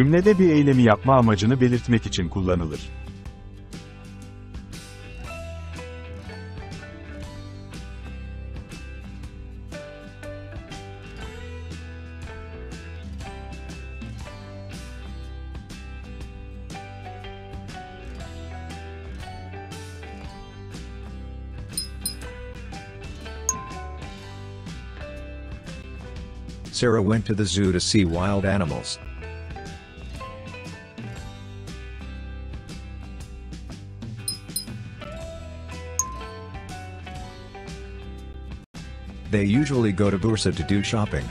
Cümlede bir eylemi yapma amacını belirtmek için kullanılır. Sarah went to the zoo to see wild animals. They usually go to Bursa to do shopping.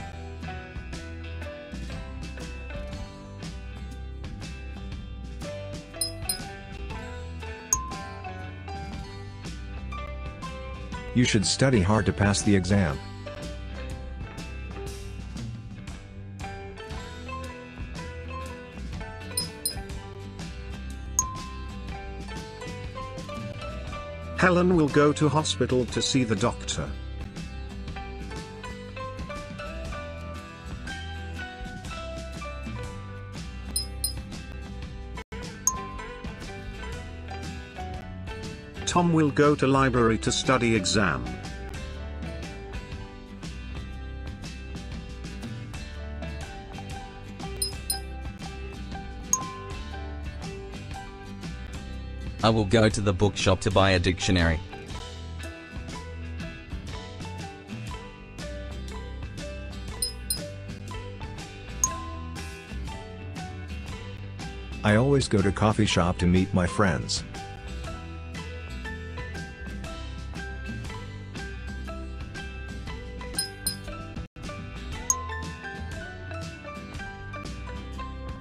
You should study hard to pass the exam. Helen will go to hospital to see the doctor. Tom will go to library to study exam. I will go to the bookshop to buy a dictionary. I always go to coffee shop to meet my friends.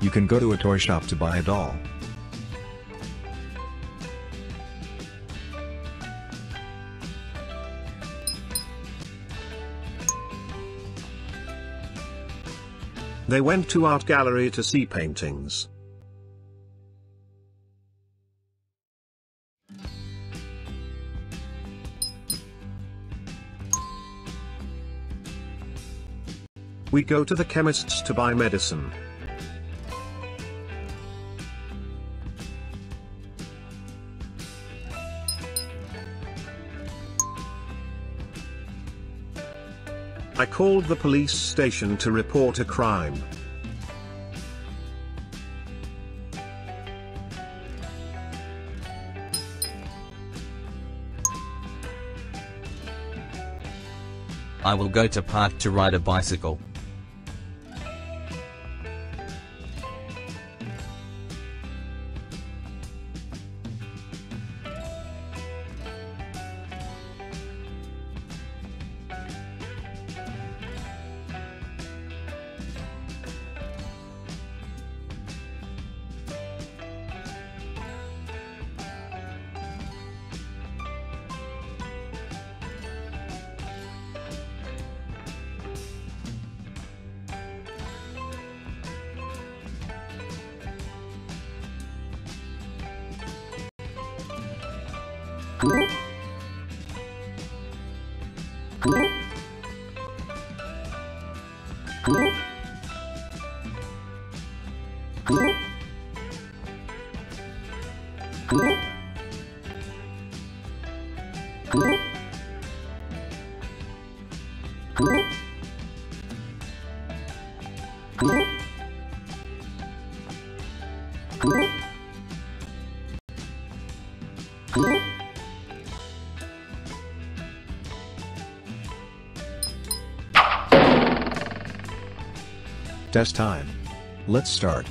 You can go to a toy shop to buy a doll. They went to art gallery to see paintings. We go to the chemist's to buy medicine. I called the police station to report a crime. I will go to park to ride a bicycle. Cool. Test time. Let's start.